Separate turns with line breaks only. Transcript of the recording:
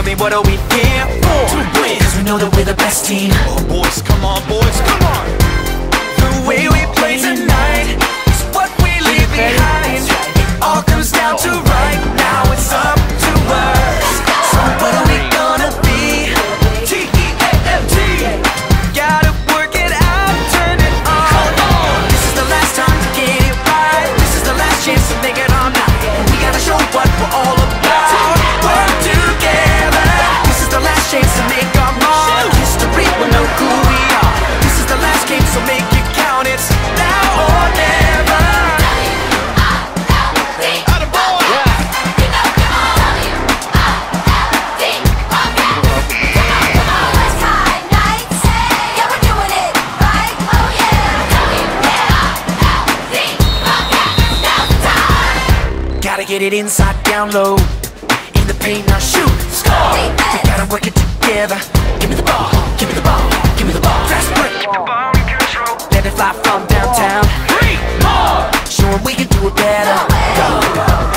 Tell me what are we here for? To win. Cause we know that we're the best team.
Oh, boys, come on, boys, come on.
The way we chance to make our mark. History will know who we are. This is the last game, so make it count. It's now or never. Gotta get it inside, down low. In the paint, now shoot, together. Give me the ball, give me the ball, give me the ball. Fast break. Let it fly from downtown. Three, more Show 'em we can do it better. Go.